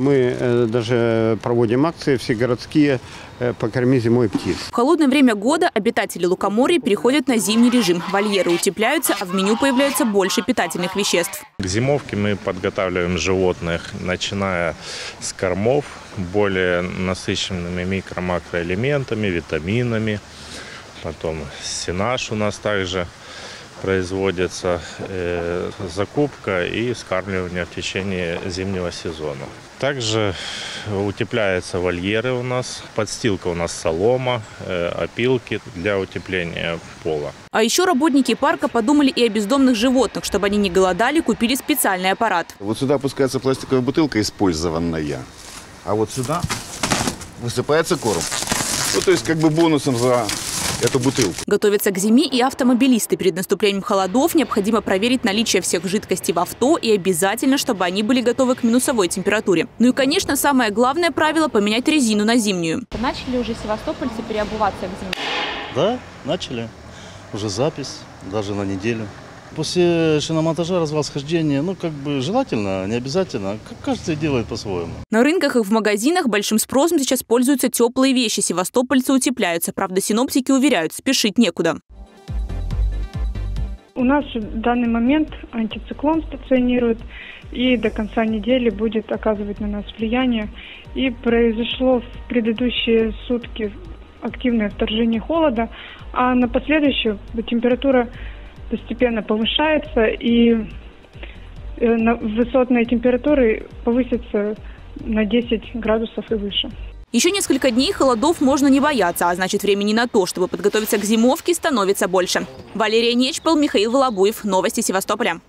Мы э, даже проводим акции всегородские э, «Покорми зимой птиц». В холодное время года обитатели Лукоморья переходят на зимний режим. Вольеры утепляются, а в меню появляется больше питательных веществ. К зимовке мы подготавливаем животных, начиная с кормов, более насыщенными микро-макроэлементами, витаминами. Потом сенаж у нас также производится, э, закупка и скармливание в течение зимнего сезона. Также утепляются вольеры у нас, подстилка у нас солома, э, опилки для утепления пола. А еще работники парка подумали и о бездомных животных. Чтобы они не голодали, купили специальный аппарат. Вот сюда опускается пластиковая бутылка использованная, а вот сюда высыпается корм. Ну, то есть как бы бонусом за эту бутылку. Готовятся к зиме и автомобилисты. Перед наступлением холодов необходимо проверить наличие всех жидкостей в авто и обязательно, чтобы они были готовы к минусовой температуре. Ну и, конечно, самое главное правило – поменять резину на зимнюю. Начали уже севастопольцы переобуваться к зиме? Да, начали. Уже запись, даже на неделю. После шиномонтажа развал схождения, ну, как бы желательно, не обязательно. Как каждый делает по-своему. На рынках и в магазинах большим спросом сейчас пользуются теплые вещи. Севастопольцы утепляются. Правда, синоптики уверяют, спешить некуда. У нас в данный момент антициклон стационирует и до конца недели будет оказывать на нас влияние. И произошло в предыдущие сутки активное вторжение холода, а на последующую температура постепенно повышается, и э, высотные температуры повысятся на 10 градусов и выше. Еще несколько дней холодов можно не бояться, а значит времени на то, чтобы подготовиться к зимовке, становится больше. Валерия Нечпол, Михаил Волобуев. Новости Севастополя.